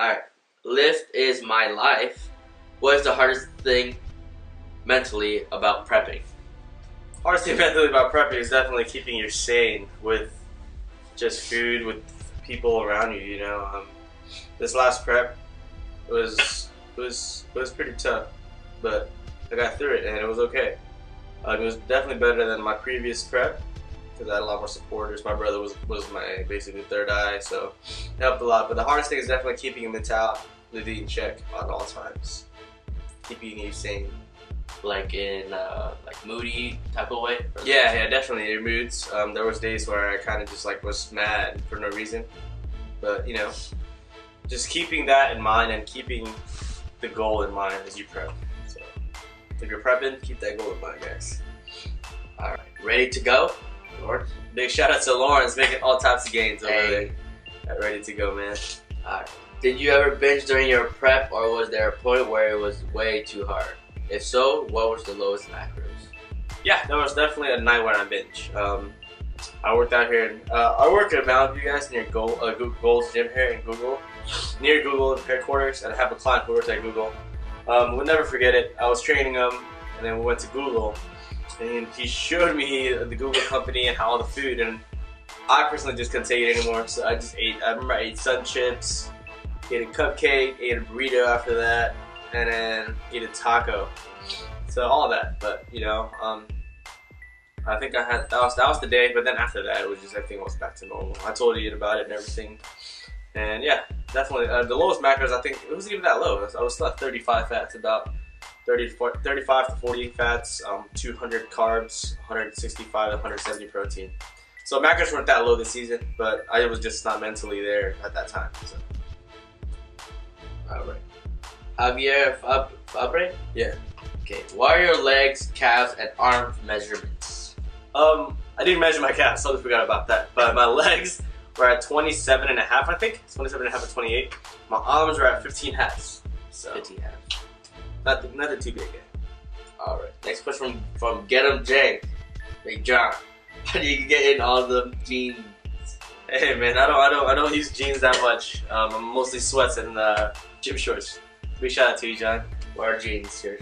Alright. Lift is my life. What is the hardest thing mentally about prepping? Hardest thing mentally about prepping is definitely keeping you sane with just food, with people around you. You know, um, this last prep was was was pretty tough, but I got through it and it was okay. Uh, it was definitely better than my previous prep because I had a lot more supporters. My brother was was my basically third eye, so it helped a lot. But the hardest thing is definitely keeping your mentality in check on all times, keeping you sane. Like in uh, like moody type of way? Yeah, yeah, definitely. Your moods. Um, there was days where I kind of just like was mad for no reason, but you know, just keeping that in mind and keeping the goal in mind as you prep. So if you're prepping, keep that goal in mind, guys. Alright. Ready to go? Lord? Big shout out to Lawrence making all types of gains over Hey. there. Ready to go, man. Alright. Did you ever binge during your prep or was there a point where it was way too hard? If so, what was the lowest macros? Yeah, there was definitely a night when I binge. Um, I worked out here. In, uh, I work at Mountain View, guys, near Gold, uh, Gold's Gym here in Google, near Google headquarters, and I have a client who works at Google. Um, we'll never forget it. I was training him, and then we went to Google, and he showed me the Google company and how all the food, and I personally just couldn't take it anymore. So I just ate. I remember I ate sun chips, ate a cupcake, ate a burrito after that, and then ate a taco. So all that, but you know, um, I think I had that was that was the day. But then after that, it was just everything was back to normal. I told Ian about it and everything, and yeah, definitely uh, the lowest macros. I think it wasn't even that low. I was, I was still at 35 fats, about 30 to 40, 35 to 40 fats, um, 200 carbs, 165 to 170 protein. So macros weren't that low this season, but I was just not mentally there at that time. So. Alright. Javier Fab- Fabre? Yeah. Okay. What are your legs, calves, and arm measurements? Um, I didn't measure my calves, totally forgot about that. But my legs were at 27 and a half, I think. 27 and a half or 28. My arms were at 15 halves. So, 50 halves. Nothing, nothing too big yet. Alright. Next question from, from Get 'em Jake. Big John. How do you get in all the jeans? Hey man, I don't, I don't, I don't use jeans that much. Um, I'm mostly sweats and uh, gym shorts. Big shout out to you, John. Wear jeans here.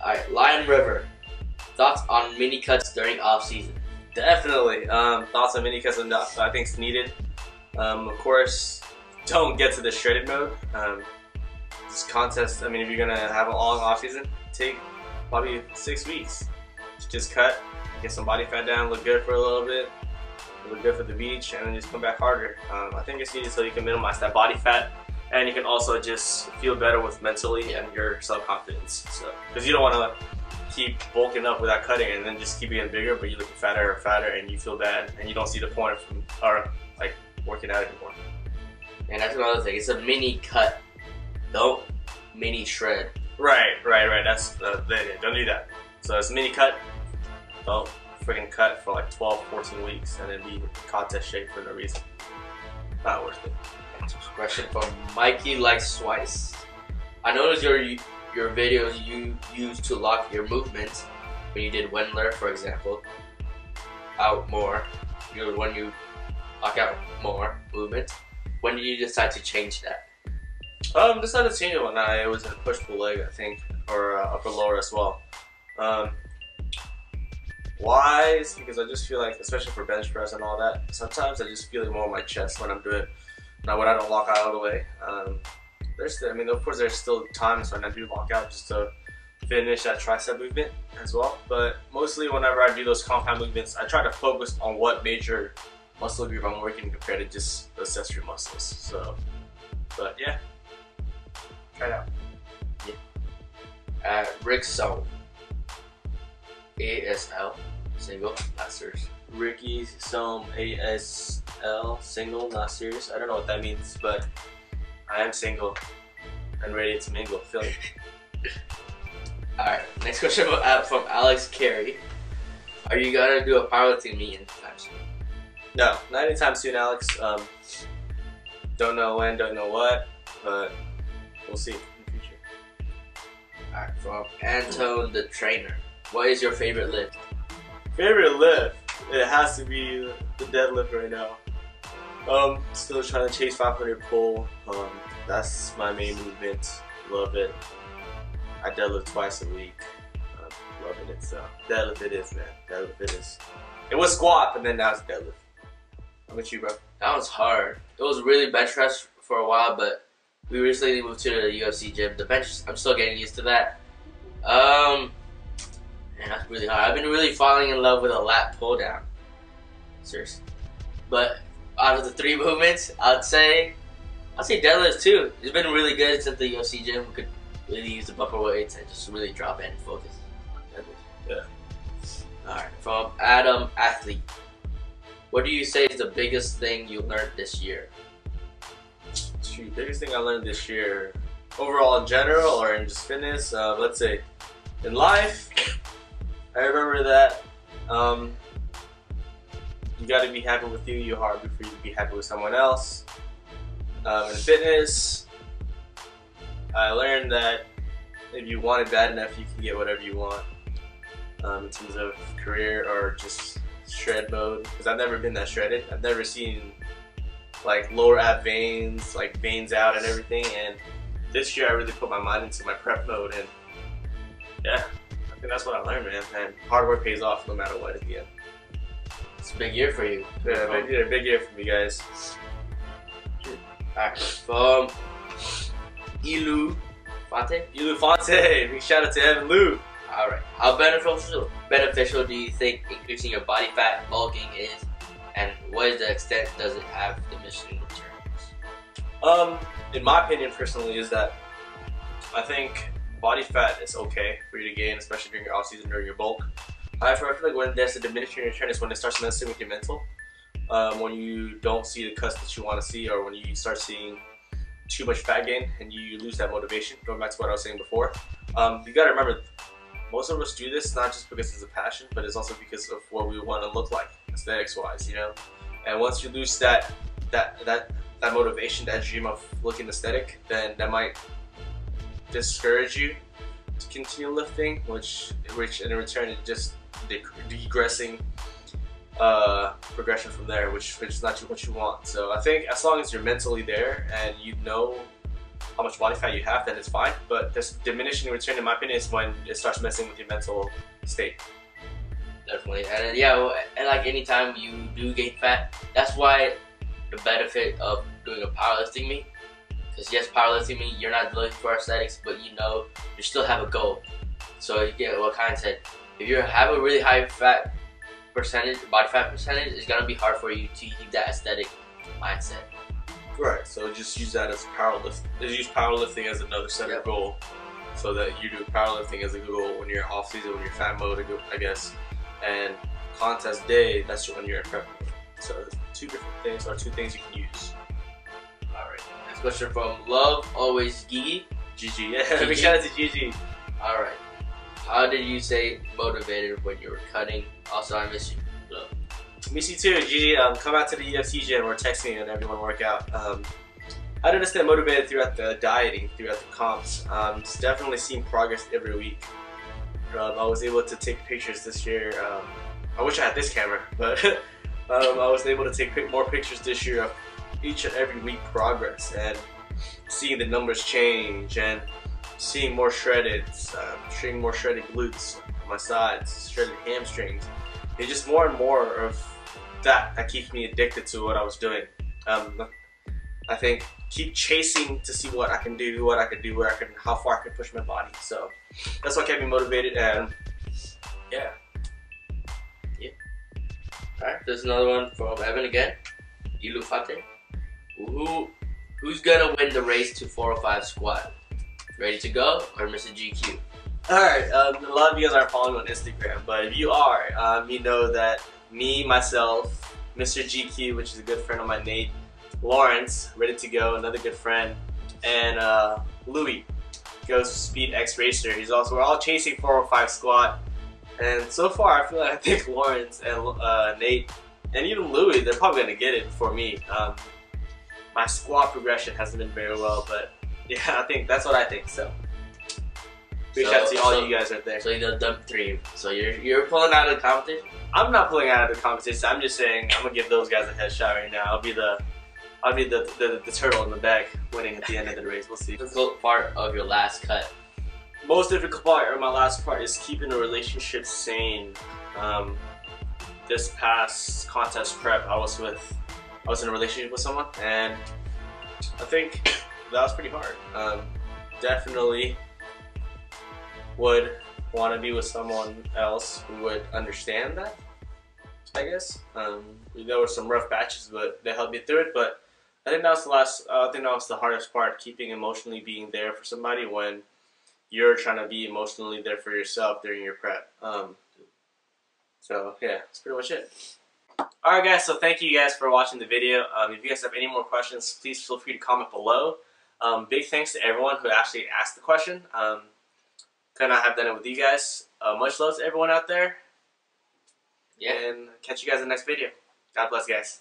Alright. Lion River. Thoughts on mini cuts during off season? Definitely. Um, thoughts on mini cuts, and I think it's needed. Um, of course, don't get to the shredded mode. Um, contest, I mean, if you're gonna have a long off season, take probably six weeks. Just cut, get some body fat down, look good for a little bit, look good for the beach, and then just come back harder. Um, I think it's needed so you can minimize that body fat, and you can also just feel better with mentally and your self confidence. So, because you don't want to keep bulking up without cutting and then just keep getting bigger, but you're looking fatter and fatter and you feel bad and you don't see the point from or like working out anymore. And that's another thing. It's a mini cut. Don't mini shred. Right, right, right. That's the, the don't do that. So it's a mini cut. Don't freaking cut for like 12, 14 weeks and then be contest shape for no reason. Not worth it. Question from Mikey likes Swice. I noticed your your videos you used to lock your movements when you did Wendler, for example, out more. You when you lock out more movement. When did you decide to change that? Um, decided to change one night. It was a push pull leg, I think, or uh, upper lower as well. Um, why? Is because I just feel like, especially for bench press and all that, sometimes I just feel it more in my chest when I'm doing. Now when I don't lock out all the way. Um, there's, I mean, of course, there's still times when I do lock out just to finish that tricep movement as well. But mostly, whenever I do those compound movements, I try to focus on what major muscle group I'm working compared to just the accessory muscles. So, but yeah, try it out. At Rick Zone. ASL single masters. Ricky Some ASL single, not serious. I don't know what that means, but I am single and ready to mingle. Feel me? Alright, next question from, uh, from Alex Carey. Are you gonna do a powerlifting meet anytime soon? No, not anytime soon, Alex. Um, don't know when, don't know what, but we'll see in the future. Alright, from Antone the trainer. What is your favorite lift? Favorite lift? It has to be the deadlift right now. Um, still trying to chase 500 pull. Um, that's my main movement. Love it. I deadlift twice a week. I'm loving it. So deadlift it is, man. Deadlift it is. It was squat, but then now it's deadlift. How about you, bro? That was hard. It was really bench press for a while, but we recently moved to the UFC gym. The bench, I'm still getting used to that. Um, man, that's really hard. I've been really falling in love with a lat pull down. Seriously. But out of the three movements, I'd say, I'd say deadlifts too. It's been really good since the UFC gym. We could really use the buffer weights and just really drop in and focus. Yeah. All right. From Adam Athlete. What do you say is the biggest thing you learned this year? Biggest thing I learned this year, overall in general or in just fitness, uh, let's say in life, I remember that um, you got to be happy with you. You're hard before you be happy with someone else. Um, in fitness, I learned that if you want it bad enough, you can get whatever you want. Um, in terms of career or just shred mode, because I've never been that shredded. I've never seen like lower ab veins, like veins out and everything. And this year, I really put my mind into my prep mode, and yeah, I think that's what I learned, man. And hard work pays off no matter what at the end. It's a big year for you. Yeah, big year, big year for me, guys. Alright, from Ilu Fante. Ilu Fonte, big shout out to Evan Lou. Alright, how beneficial beneficial do you think increasing your body fat bulking is, and what is the extent does it have the diminishing returns? Um, in my opinion, personally, is that I think body fat is okay for you to gain, especially during your off season during your bulk. However, I feel like when there's a diminishing return is when it starts messing with your mental. Um, when you don't see the cuts that you want to see, or when you start seeing too much fat gain and you lose that motivation. Going back to what I was saying before, um, you got to remember, most of us do this not just because it's a passion, but it's also because of what we want to look like aesthetics wise, you know. And once you lose that that that that motivation, that dream of looking aesthetic, then that might discourage you to continue lifting, which which in return it just de- degressing uh, progression from there, which which is not what you want. So I think as long as you're mentally there and you know how much body fat you have, then it's fine. But this diminishing return, in my opinion, is when it starts messing with your mental state. Definitely, and uh, yeah, well, and like anytime you do gain fat, that's why the benefit of doing a powerlifting meet. Because yes, powerlifting meet, you're not looking for aesthetics, but you know you still have a goal. So you get what kind said. If you have a really high fat percentage, body fat percentage, it's gonna be hard for you to keep that aesthetic mindset. Right. So just use that as powerlifting. Just use powerlifting as another set Yep. of goal, so that you do powerlifting as a goal when you're off season, when you're fat mode, I guess, and contest day. That's when you're in prep. So two different things, or two things you can use. All right. Next question from Love Always Gigi. GG. Yeah. Big shout out to GG. All right. How did you stay motivated when you were cutting? Also, I miss you. Love. Miss you too, Gigi. Um, come out to the UFC gym or text me and everyone work out. Um, I didn't stay motivated throughout the dieting, throughout the comps. Um, it's definitely seeing progress every week. Um, I was able to take pictures this year. Um, I wish I had this camera, but um, I was able to take more pictures this year of each and every week progress and seeing the numbers change and seeing more shredded, um, seeing more shredded glutes my sides, shredded hamstrings. It's just more and more of that that keeps me addicted to what I was doing. I think keep chasing to see what I can do, what I can do, where I can, how far I can push my body. So that's what kept me motivated, and yeah, Yeah. All right. There's another one from Evan again. Ilu Fate. Who, who's gonna win the race to 405 squat? Ready to go or Mr. GQ? All right, um, a lot of you guys aren't following me on Instagram, but if you are, um, you know that me, myself, Mr. GQ, which is a good friend of mine, Nate, Lawrence, ready to go, another good friend, and uh, Louis goes Speed X Racer. He's also we're all chasing 405 squat, and so far I feel like I think Lawrence and uh, Nate and even Louis, they're probably gonna get it before me. Um, my squat progression hasn't been very well, but yeah, I think that's what I think. So. Big So- out to all so- you guys out there. So you're the dump three. So you're you're pulling out of the competition. I'm not pulling out of the competition. I'm just saying I'm gonna give those guys a headshot right now. I'll be the I'll be the, the the turtle in the back winning at the end of the race. We'll see. Difficult part of your last cut. Most difficult part, or my last part, is keeping a relationship sane. Um, this past contest prep, I was with, I was in a relationship with someone, and I think that was pretty hard. Um, definitely would want to be with someone else who would understand that. I guess um, there were some rough batches, but they helped me through it. But I think that was the last. Uh, I think that was the hardest part: keeping emotionally being there for somebody when you're trying to be emotionally there for yourself during your prep. Um, so yeah, that's pretty much it. Alright guys, so thank you guys for watching the video. Um, if you guys have any more questions, please feel free to comment below. Um, big thanks to everyone who actually asked the question. Um, could not have done it with you guys. Uh, much love to everyone out there. Yeah. And catch you guys in the next video. God bless guys.